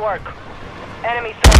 Work. Enemy soldier.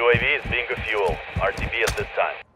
UAV is being fuel. RTB at this time.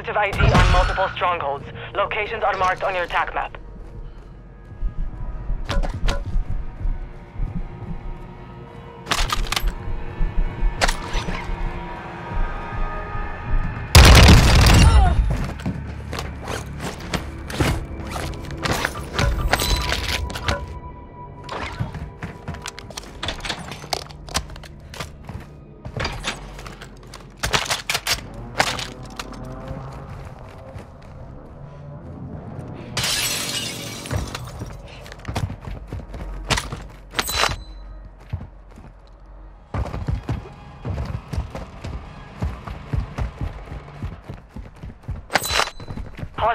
Positive ID on multiple strongholds. Locations are marked on your attack map.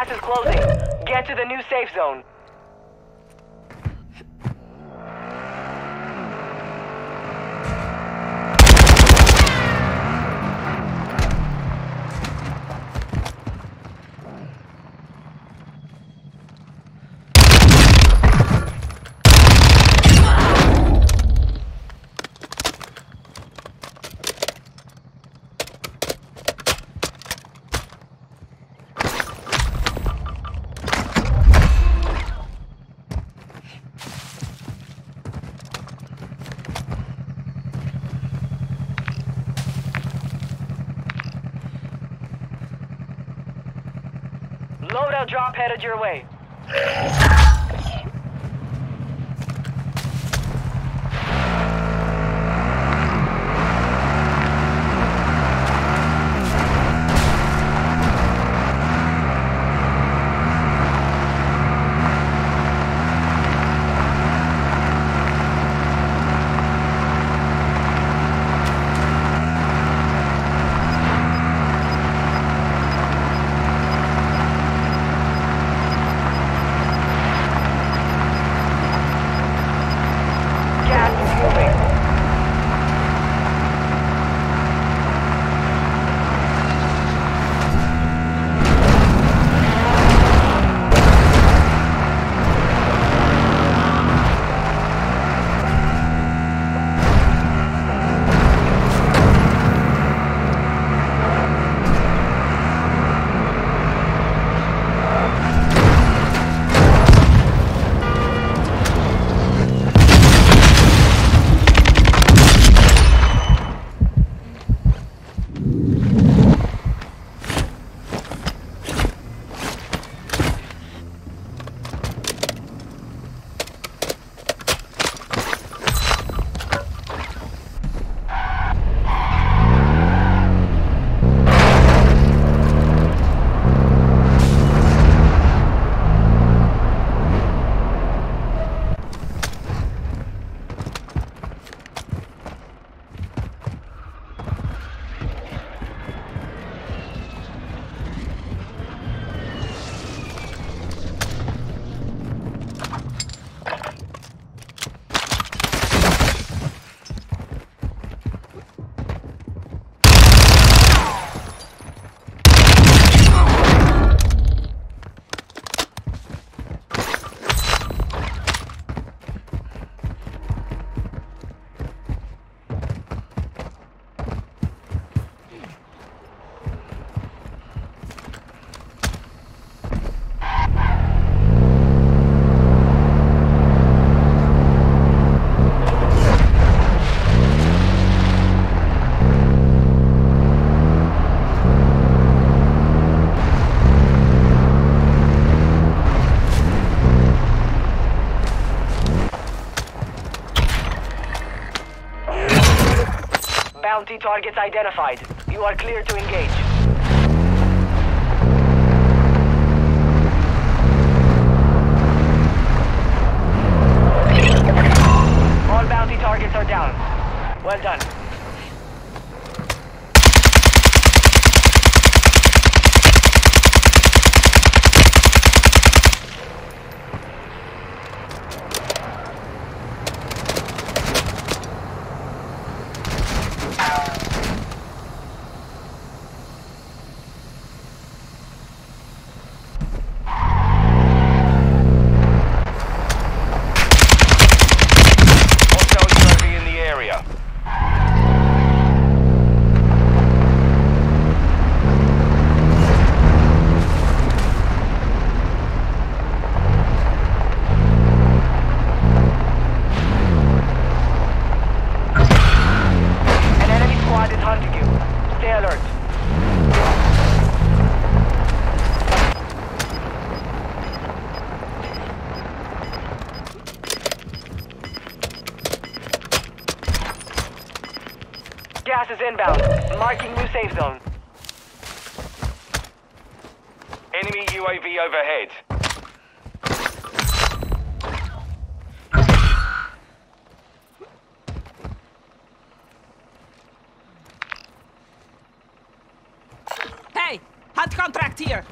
Gas is closing. Get to the new safe zone. Drop headed your way. Bounty targets identified. You are clear to engage. inbound. Marking new safe zone. Enemy UAV overhead. Hey! Hot contract here!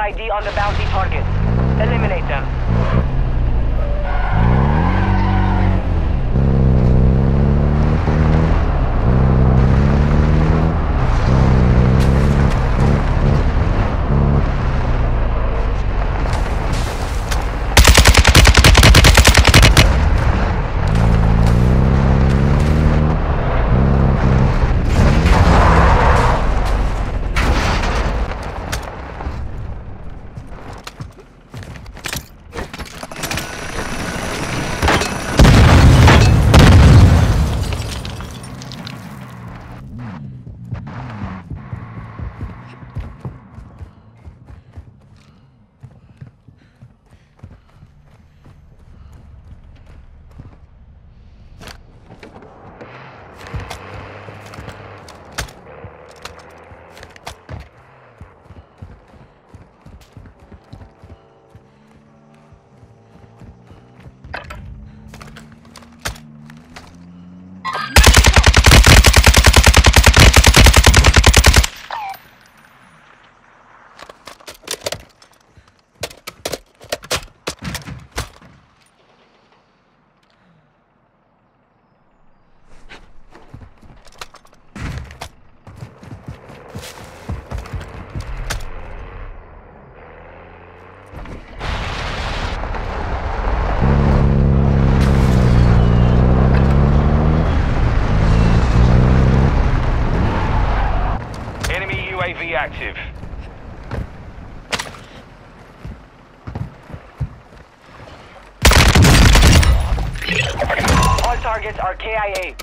ID on the bounty target. Eliminate them. CIA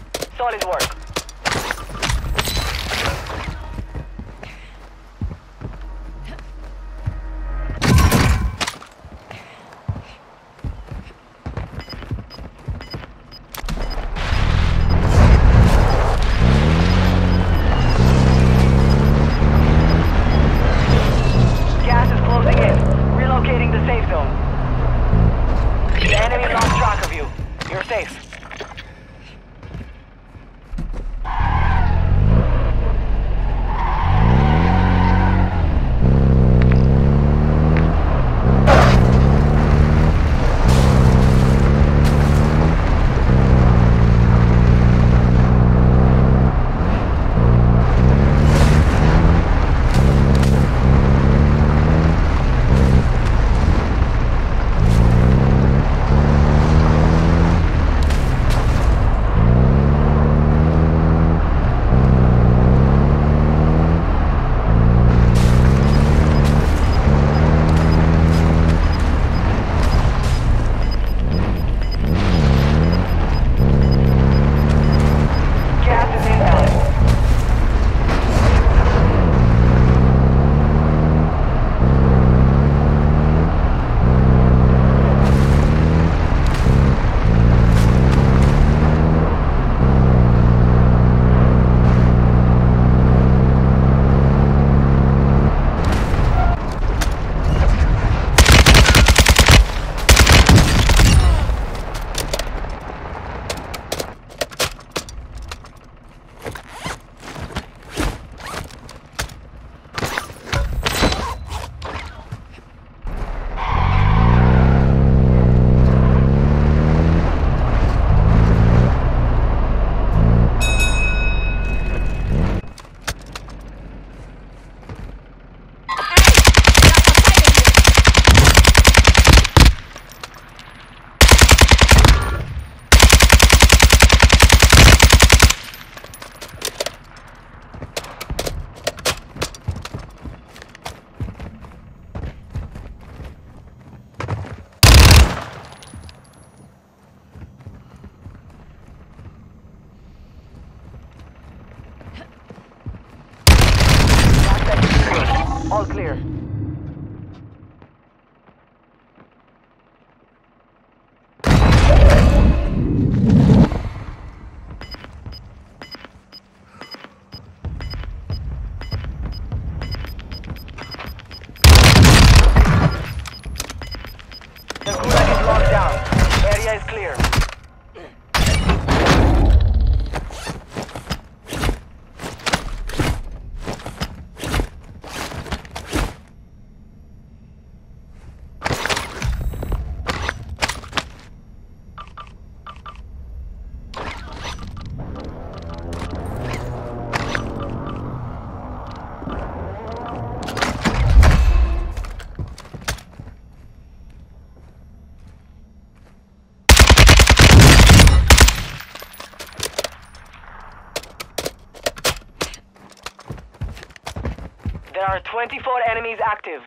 are 24 enemies active.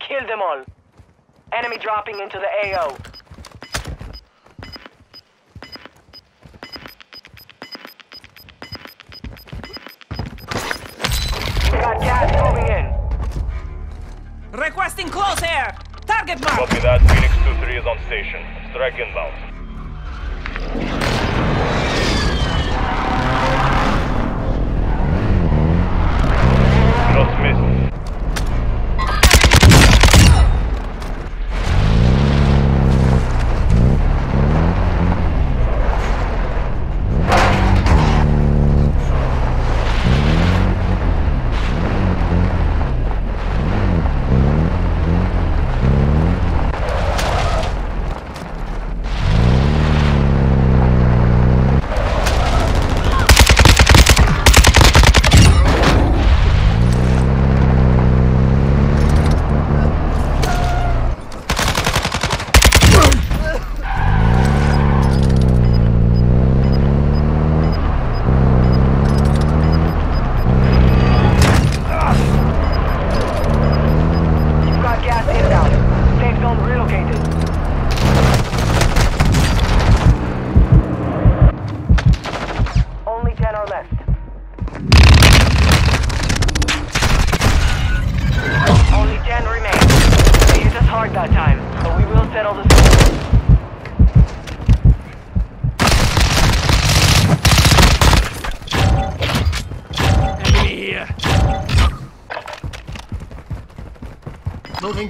Kill them all. Enemy dropping into the AO. We got gas moving in. Requesting close air. Target mark. Copy that. Phoenix 2-3 is on station. Strike inbound.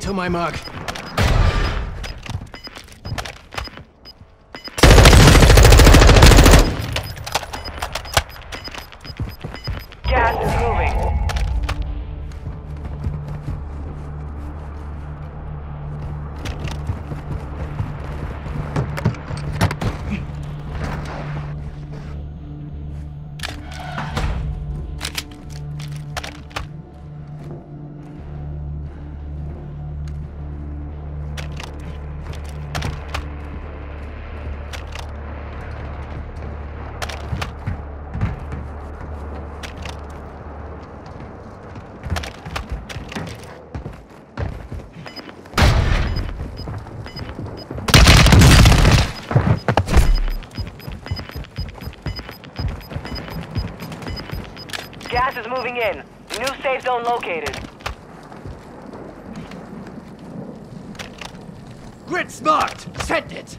To my mark. Is moving in. New safe zone located. Grid smart! Send it!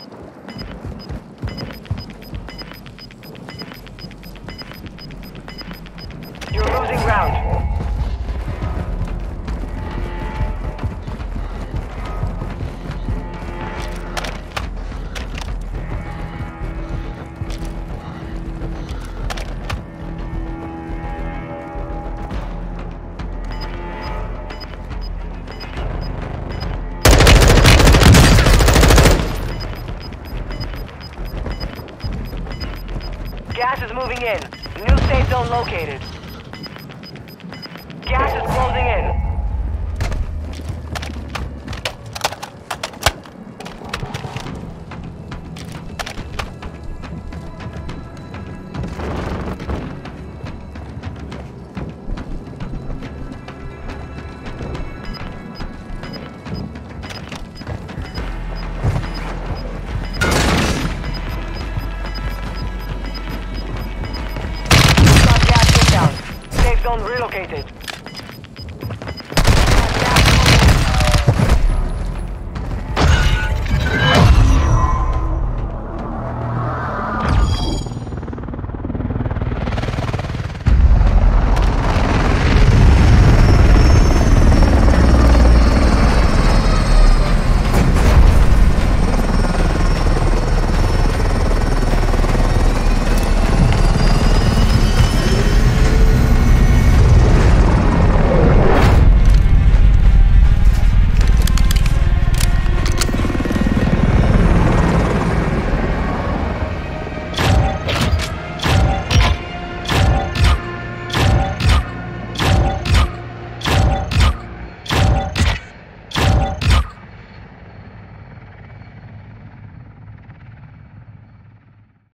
Gas is moving in. New safe zone located. Gas is closing in.